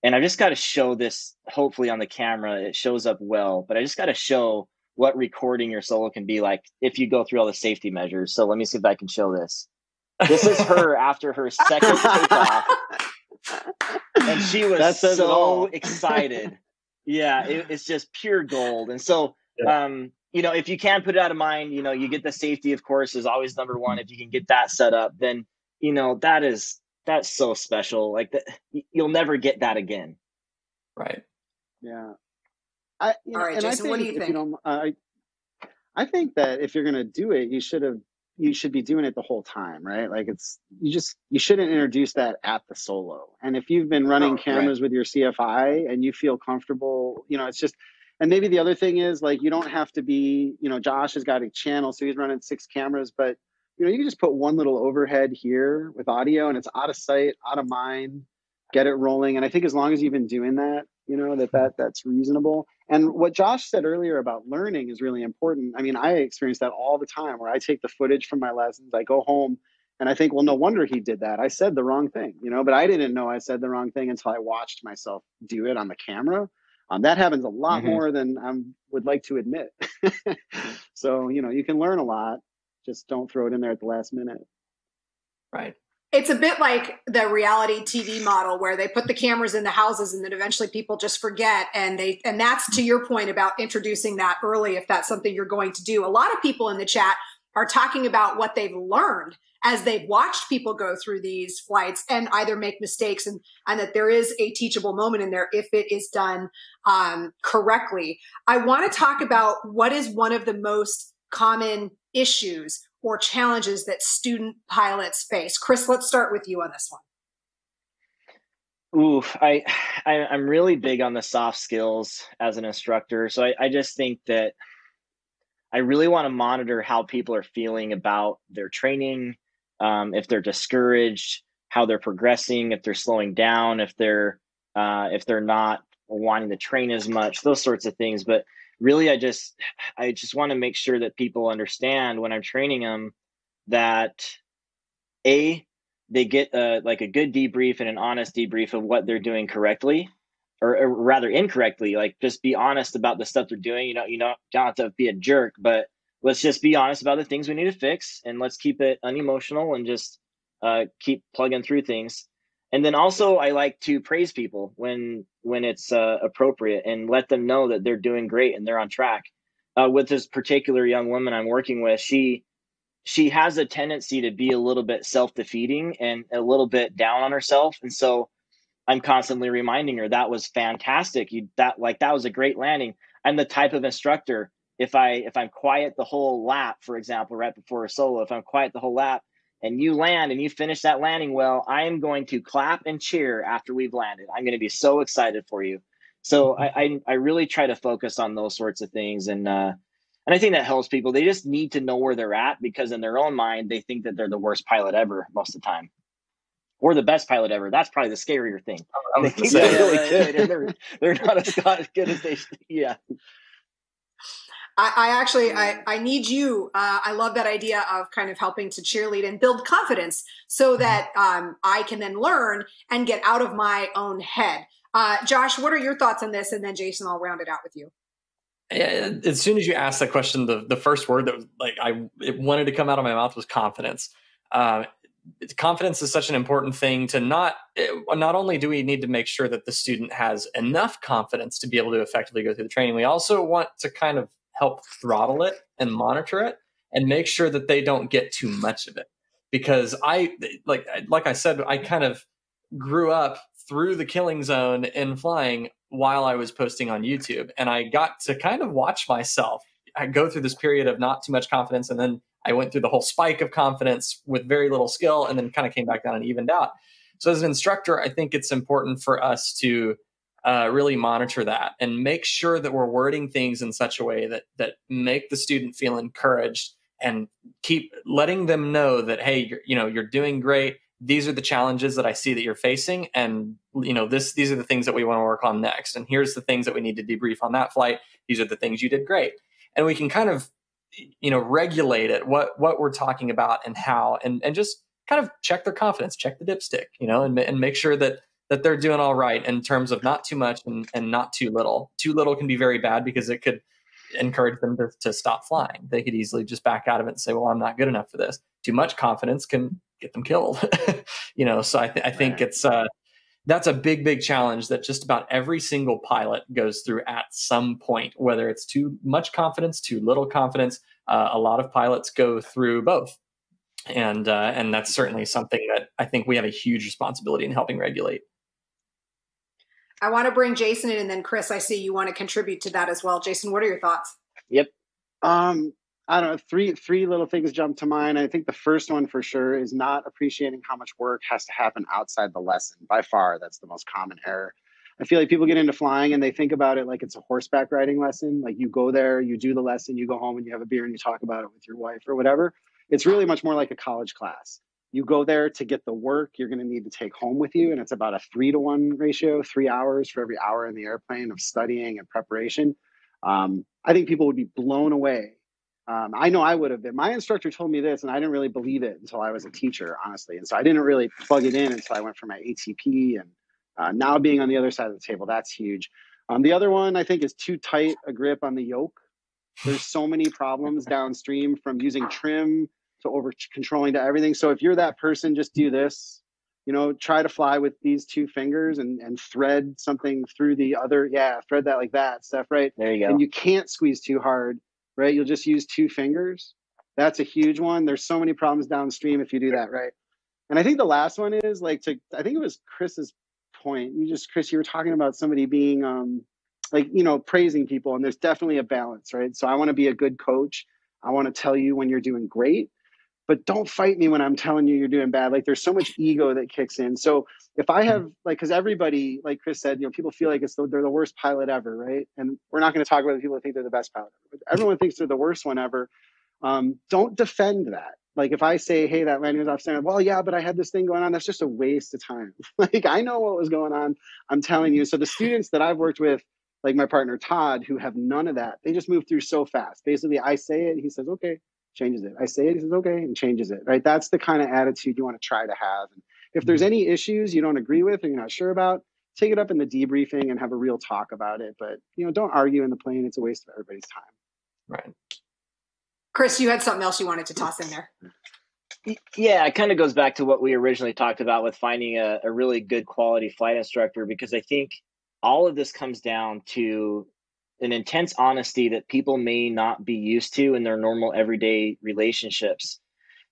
and I just got to show this. Hopefully on the camera, it shows up well. But I just got to show what recording your solo can be like if you go through all the safety measures. So let me see if I can show this. This is her after her second takeoff. And she was so excited. Yeah, it, it's just pure gold. And so um, you know, if you can put it out of mind, you know, you get the safety, of course, is always number one. If you can get that set up, then you know that is that's so special. Like that, you'll never get that again. Right. Yeah. I, you know, All right, and I Jason, what do think you think? don't, uh, I, I think that if you're going to do it, you should have, you should be doing it the whole time, right? Like it's, you just, you shouldn't introduce that at the solo. And if you've been running Oh, right. cameras with your CFI and you feel comfortable, you know, it's just, and maybe the other thing is like, you don't have to be, you know, Josh has got a channel, so he's running six cameras, but you know, you can just put one little overhead here with audio and it's out of sight, out of mind, get it rolling. And I think as long as you've been doing that, you know, that, that that's reasonable. And what Josh said earlier about learning is really important. I mean, I experience that all the time where I take the footage from my lessons, I go home and I think, well, no wonder he did that. I said the wrong thing, you know, but I didn't know I said the wrong thing until I watched myself do it on the camera. Um, that happens a lot Mhm. more than I would like to admit. so, you know, you can learn a lot. Just don't throw it in there at the last minute. Right. It's a bit like the reality TV model where they put the cameras in the houses and then eventually people just forget and they and that's to your point about introducing that early if that's something you're going to do. A lot of people in the chat are talking about what they've learned as they've watched people go through these flights and either make mistakes and and that there is a teachable moment in there if it is done um, correctly. I want to talk about what is one of the most common issues or challenges that student pilots face. Chris, let's start with you on this one. Ooh, I, I I'm really big on the soft skills as an instructor. So I, I just think that I really want to monitor how people are feeling about their training, um, if they're discouraged, how they're progressing, if they're slowing down, if they're uh, if they're not wanting to train as much, those sorts of things. But really, I just I just want to make sure that people understand when I'm training them that a they get uh, like a good debrief and an honest debrief of what they're doing correctly or, or rather incorrectly like just be honest about the stuff they're doing you know you know don't have to be a jerk but let's just be honest about the things we need to fix and let's keep it unemotional and just uh, keep plugging through things and then also i like to praise people when when it's uh, appropriate and let them know that they're doing great and they're on track. Uh, with this particular young woman i'm working with she she has a tendency to be a little bit self-defeating and a little bit down on herself. And so i'm constantly reminding her that was fantastic. You that like that was a great landing. I'm the type of instructor if i if i'm quiet the whole lap for example right before a solo if i'm quiet the whole lap and you land and you finish that landing well i am going to clap and cheer after we've landed i'm going to be so excited for you so I, I i really try to focus on those sorts of things and uh and I think that helps people. They just need to know where they're at because in their own mind, they think that they're the worst pilot ever most of the time. Or the best pilot ever. That's probably the scarier thing. I They was think they're say, really good and they're they're not as good as they should. Yeah. I, I actually I, I need you. Uh, I love that idea of kind of helping to cheerlead and build confidence so that um, I can then learn and get out of my own head. Uh, Josh, what are your thoughts on this? And then Jason, I'll round it out with you. As soon as you asked that question, the, the first word that was like I it wanted to come out of my mouth was confidence. Uh, confidence is such an important thing to not not only do we need to make sure that the student has enough confidence to be able to effectively go through the training, we also want to kind of help throttle it and monitor it and make sure that they don't get too much of it. Because I like like I said, I kind of grew up through the killing zone in flying while I was posting on YouTube. And I got to kind of watch myself. I go through this period of not too much confidence. And then I went through the whole spike of confidence with very little skill and then kind of came back down and evened out. So, as an instructor, I think it's important for us to uh, really monitor that and make sure that we're wording things in such a way that that make the student feel encouraged and keep letting them know that hey, you're, you know, you're doing great. These are the challenges that I see that you're facing, and you know this these are the things that we want to work on next, and here's the things that we need to debrief on that flight. These are the things you did great, and we can kind of you know regulate it what what we're talking about and how, and and just kind of check their confidence, check the dipstick, you know, and and make sure that that they're doing all right in terms of not too much and, and not too little. Too little can be very bad because it could encourage them to, to stop flying. They could easily just back out of it and say, well, I'm not good enough for this. Too much confidence can get them killed. you know, so I, th- I think Right. it's uh, that's a big, big challenge that just about every single pilot goes through at some point, whether it's too much confidence, too little confidence. Uh, a lot of pilots go through both. And, uh, and that's certainly something that I think we have a huge responsibility in helping regulate. I want to bring Jason in, and then Chris, I see you want to contribute to that as well. Jason, what are your thoughts? Yep. Um, I don't know. Three three little things jump to mind. I think the first one for sure is not appreciating how much work has to happen outside the lesson. By far, that's the most common error. I feel like people get into flying and they think about it like it's a horseback riding lesson. Like you go there, you do the lesson, you go home and you have a beer and you talk about it with your wife or whatever. It's really much more like a college class. You go there to get the work you're going to need to take home with you. And it's about a three to one ratio, three hours for every hour in the airplane of studying and preparation. Um, I think people would be blown away. Um, I know I would have been. My instructor told me this, and I didn't really believe it until I was a teacher, honestly. And so I didn't really plug it in until I went for my ATP. And uh, now being on the other side of the table, that's huge. Um, the other one I think is too tight a grip on the yoke. There's so many problems downstream from using trim to over controlling to everything. So if you're that person, just do this. You know, try to fly with these two fingers and and thread something through the other. Yeah, thread that like that stuff, right? There you go. And you can't squeeze too hard, right? You'll just use two fingers. That's a huge one. There's so many problems downstream if you do that right. And I think the last one is like to I think it was Chris's point. You just Chris, you were talking about somebody being um like you know praising people and there's definitely a balance right so i want to be a good coach i want to tell you when you're doing great but don't fight me when I'm telling you you're doing bad. Like there's so much ego that kicks in. So if I have like, because everybody, like Chris said, you know, people feel like it's the, they're the worst pilot ever, right? And we're not going to talk about the people that think they're the best pilot ever, but everyone thinks they're the worst one ever. Um, don't defend that. Like if I say, hey, that landing was off center, well, yeah, but I had this thing going on. That's just a waste of time. like I know what was going on. I'm telling you. So the students that I've worked with, like my partner Todd, who have none of that, they just move through so fast. Basically, I say it, he says, okay, changes it. I say it, he says, okay, and changes it, right? That's the kind of attitude you want to try to have. And if there's mm-hmm. any issues you don't agree with or you're not sure about, take it up in the debriefing and have a real talk about it. But, you know, don't argue in the plane. It's a waste of everybody's time. Right. Chris, you had something else you wanted to toss in there. Yeah, it kind of goes back to what we originally talked about with finding a, a really good quality flight instructor because I think all of this comes down to an intense honesty that people may not be used to in their normal everyday relationships.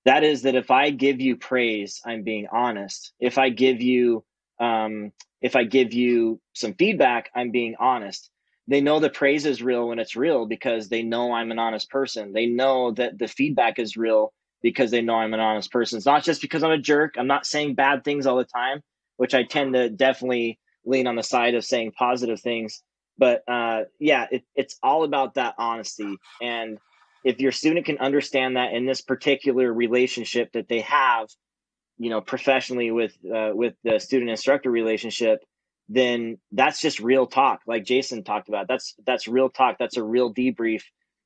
That is that if I give you praise, I'm being honest. If I give you um, if I give you some feedback, I'm being honest. They know the praise is real when it's real because they know I'm an honest person. They know that the feedback is real because they know I'm an honest person. It's not just because I'm a jerk. I'm not saying bad things all the time, which I tend to definitely lean on the side of saying positive things but uh, yeah, it, it's all about that honesty. And if your student can understand that in this particular relationship that they have, you know, professionally with uh, with the student instructor relationship, then that's just real talk, like Jason talked about. That's that's real talk. That's a real debrief,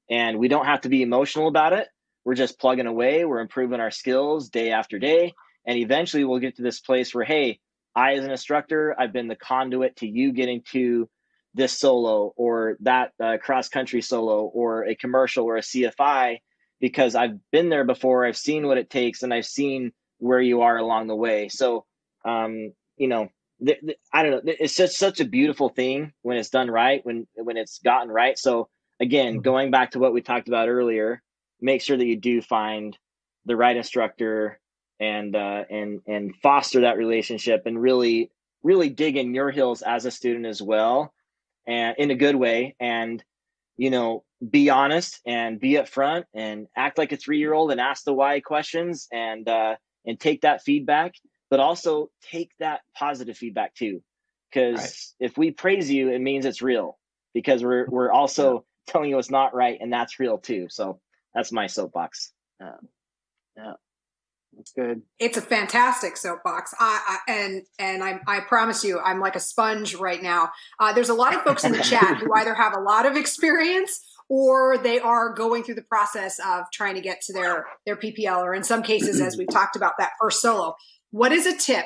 and we don't have to be emotional about it. We're just plugging away. We're improving our skills day after day, and eventually we'll get to this place where, hey, I as an instructor, I've been the conduit to you getting to this solo or that uh, cross country solo or a commercial or a CFI because I've been there before. I've seen what it takes and I've seen where you are along the way. So, um, you know, th- th- I don't know. It's just such a beautiful thing when it's done right, when when it's gotten right. So again, mm-hmm. going back to what we talked about earlier, make sure that you do find the right instructor and uh, and and foster that relationship and really really dig in your heels as a student as well and in a good way and you know be honest and be upfront and act like a three year old and ask the why questions and uh, and take that feedback but also take that positive feedback too because right. if we praise you it means it's real because we're we're also yeah. telling you it's not right and that's real too so that's my soapbox yeah yeah that's good. It's a fantastic soapbox. I, I, and and I, I promise you, I'm like a sponge right now. Uh, there's a lot of folks in the chat who either have a lot of experience or they are going through the process of trying to get to their their PPL, or in some cases, as we've talked about, that first solo. What is a tip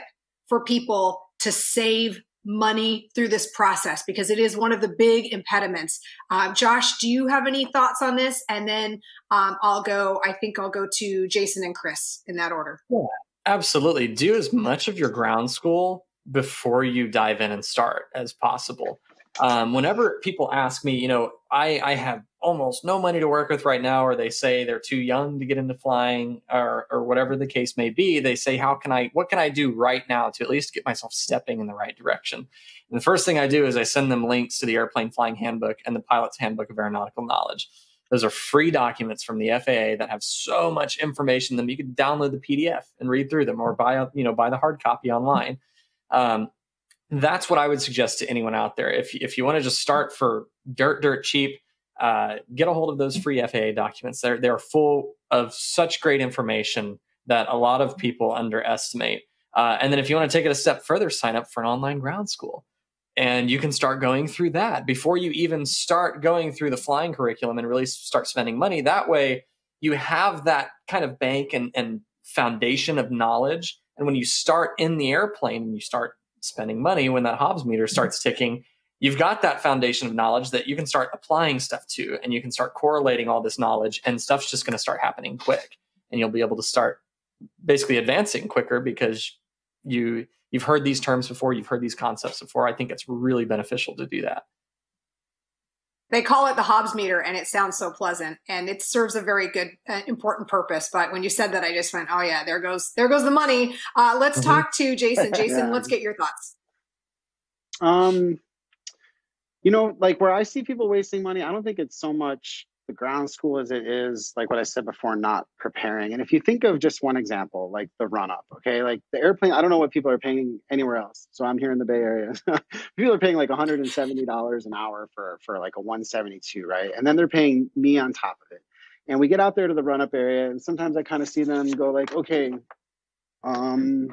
for people to save money through this process because it is one of the big impediments. Uh, Josh, do you have any thoughts on this? And then um, I'll go, I think I'll go to Jason and Chris in that order. Yeah, absolutely. Do as much of your ground school before you dive in and start as possible. Um, whenever people ask me, you know, I, I have almost no money to work with right now, or they say they're too young to get into flying, or or whatever the case may be, they say, how can I, what can I do right now to at least get myself stepping in the right direction? And the first thing I do is I send them links to the Airplane Flying Handbook and the Pilot's Handbook of Aeronautical Knowledge. Those are free documents from the FAA that have so much information in them. You can download the PDF and read through them, or buy you know buy the hard copy online. Um, that's what I would suggest to anyone out there. If if you want to just start for dirt dirt cheap, uh, get a hold of those free FAA documents. They're they're full of such great information that a lot of people underestimate. Uh, and then if you want to take it a step further, sign up for an online ground school and you can start going through that before you even start going through the flying curriculum and really start spending money that way you have that kind of bank and, and foundation of knowledge and when you start in the airplane and you start spending money when that Hobbs meter starts ticking you've got that foundation of knowledge that you can start applying stuff to and you can start correlating all this knowledge and stuff's just going to start happening quick and you'll be able to start basically advancing quicker because you you've heard these terms before, you've heard these concepts before. I think it's really beneficial to do that. They call it the Hobbs meter, and it sounds so pleasant, and it serves a very good, uh, important purpose. But when you said that, I just went, "Oh yeah, there goes, there goes the money." Uh, let's mm-hmm. talk to Jason. Jason, yeah. let's get your thoughts. Um, you know, like where I see people wasting money, I don't think it's so much the ground school as it is, like what I said before, not preparing. And if you think of just one example, like the run up, okay, like the airplane, I don't know what people are paying anywhere else. So I'm here in the Bay Area. people are paying like $170 an hour for, for like a 172, right? And then they're paying me on top of it. And we get out there to the run up area, and sometimes I kind of see them go like, okay, um,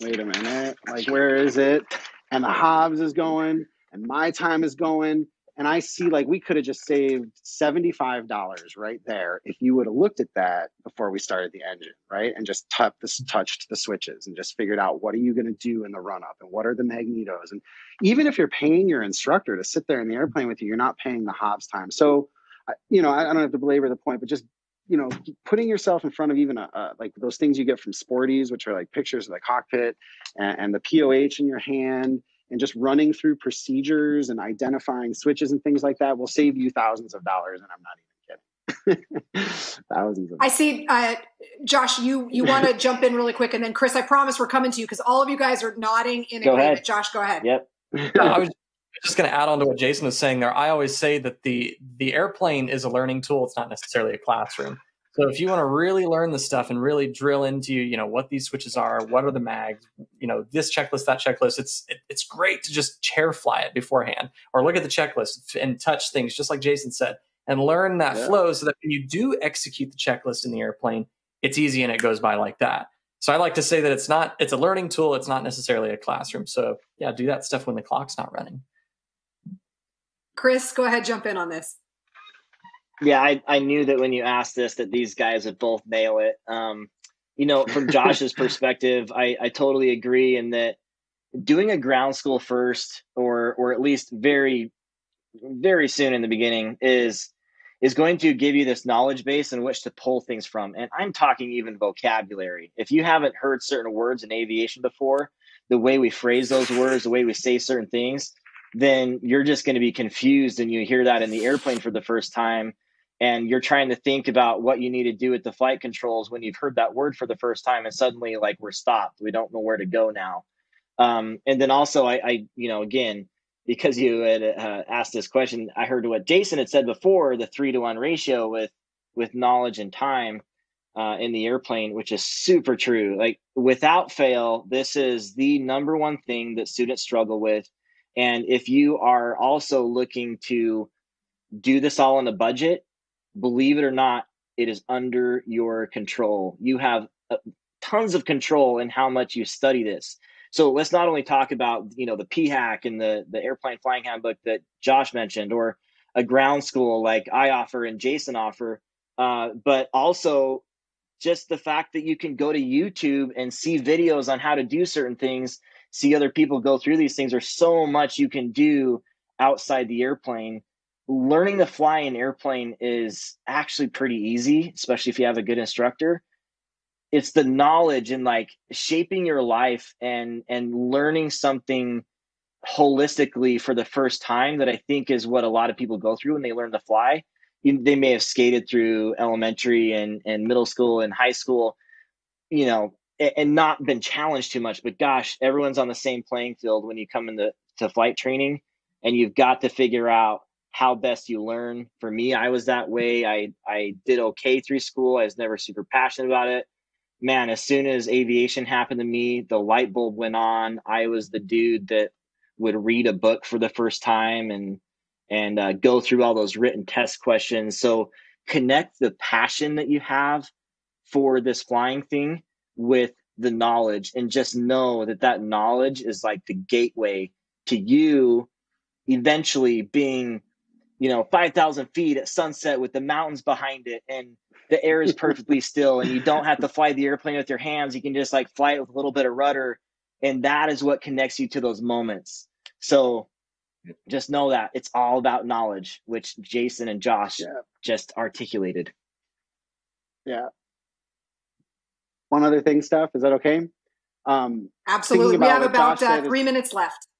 wait a minute, like where is it? And the Hobbs is going, and my time is going and I see like we could have just saved $75 right there if you would have looked at that before we started the engine, right? And just touched the switches and just figured out what are you going to do in the run up and what are the magnetos. And even if you're paying your instructor to sit there in the airplane with you, you're not paying the Hobbs time. So, you know, I, I don't have to belabor the point, but just you know, putting yourself in front of even a, a, like those things you get from Sporty's, which are like pictures of the cockpit and, and the POH in your hand, and just running through procedures and identifying switches and things like that will save you thousands of dollars. And I'm not even kidding. thousands of I see, uh, Josh, you, you want to jump in really quick. And then Chris, I promise we're coming to you because all of you guys are nodding in go agreement. Ahead. Josh, go ahead. Yep. I was just going to add on to what Jason was saying there. I always say that the, the airplane is a learning tool. It's not necessarily a classroom. So if you want to really learn the stuff and really drill into, you know, what these switches are, what are the mags, you know, this checklist, that checklist, it's it, it's great to just chair fly it beforehand or look at the checklist and touch things, just like Jason said, and learn that yeah. flow so that when you do execute the checklist in the airplane, it's easy and it goes by like that. So I like to say that it's not it's a learning tool, it's not necessarily a classroom. So yeah, do that stuff when the clock's not running. Chris, go ahead, jump in on this. Yeah, I, I knew that when you asked this that these guys would both nail it. Um, you know, from Josh's perspective, I, I totally agree in that doing a ground school first or or at least very very soon in the beginning is is going to give you this knowledge base in which to pull things from. And I'm talking even vocabulary. If you haven't heard certain words in aviation before, the way we phrase those words, the way we say certain things, then you're just going to be confused and you hear that in the airplane for the first time and you're trying to think about what you need to do with the flight controls when you've heard that word for the first time and suddenly like we're stopped. We don't know where to go now. Um, and then also I, I, you know again because you had uh, asked this question i heard what jason had said before the three to one ratio with with knowledge and time uh, in the airplane which is super true. Like without fail this is the number one thing that students struggle with. And if you are also looking to do this all on a budget believe it or not, it is under your control. You have uh, tons of control in how much you study this. So let's not only talk about you know the PHAK and the the airplane flying handbook that Josh mentioned, or a ground school like I offer and Jason offer, uh, but also just the fact that you can go to YouTube and see videos on how to do certain things, see other people go through these things. There's so much you can do outside the airplane learning to fly an airplane is actually pretty easy, especially if you have a good instructor. it's the knowledge and like shaping your life and and learning something holistically for the first time that I think is what a lot of people go through when they learn to fly. They may have skated through elementary and, and middle school and high school, you know, and, and not been challenged too much. But gosh, everyone's on the same playing field when you come into to flight training, and you've got to figure out how best you learn. For me, I was that way. I I did okay through school. I was never super passionate about it. Man, as soon as aviation happened to me, the light bulb went on. I was the dude that would read a book for the first time and and uh, go through all those written test questions. So connect the passion that you have for this flying thing with the knowledge and just know that that knowledge is like the gateway to you eventually being you know 5000 feet at sunset with the mountains behind it and the air is perfectly still and you don't have to fly the airplane with your hands. You can just like fly it with a little bit of rudder and that is what connects you to those moments. So just know that it's all about knowledge which jason and josh yeah. just articulated. Yeah. One other thing Steph is that okay? Um absolutely. We have about uh, three minutes left. okay,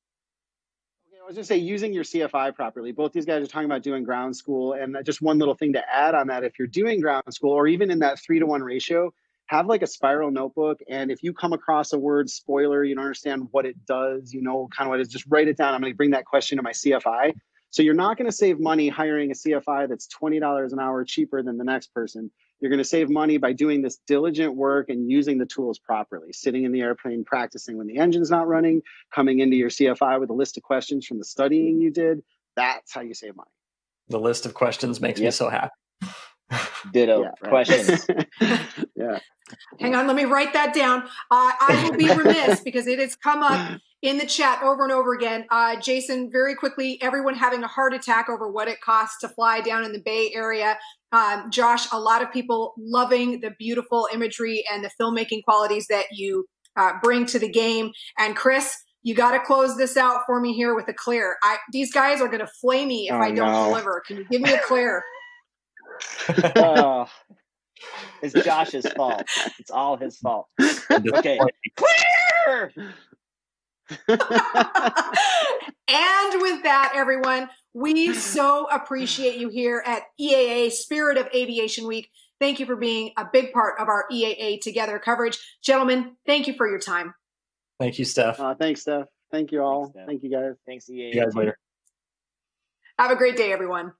i was just say using your cfi properly both these guys are talking about doing ground school and just one little thing to add on that if you're doing ground school or even in that three to one ratio have like a spiral notebook and if you come across a word spoiler you don't understand what it does you know kind of what it is just write it down. I'm going to bring that question to my cfi so you're not going to save money hiring a cfi that's $20 an hour cheaper than the next person you're going to save money by doing this diligent work and using the tools properly sitting in the airplane practicing when the engine's not running coming into your cfi with a list of questions from the studying you did that's how you save money the list of questions makes yep. me so happy Ditto. Yeah, right. Questions. yeah. Hang on, let me write that down. Uh, I will be remiss because it has come up in the chat over and over again. Uh, Jason, very quickly, everyone having a heart attack over what it costs to fly down in the Bay Area. Um, Josh, a lot of people loving the beautiful imagery and the filmmaking qualities that you uh, bring to the game. And Chris, you got to close this out for me here with a clear. I, these guys are going to flame me if oh, I don't no. deliver. Can you give me a clear? it's Josh's fault. It's all his fault. Okay, clear. and with that, everyone, we so appreciate you here at EAA Spirit of Aviation Week. Thank you for being a big part of our EAA Together coverage. Gentlemen, thank you for your time. Thank you, Steph. Uh, thanks, Steph. Thank you all. Thanks, thank you, guys. Thanks, EAA. See you guys later. Have a great day, everyone.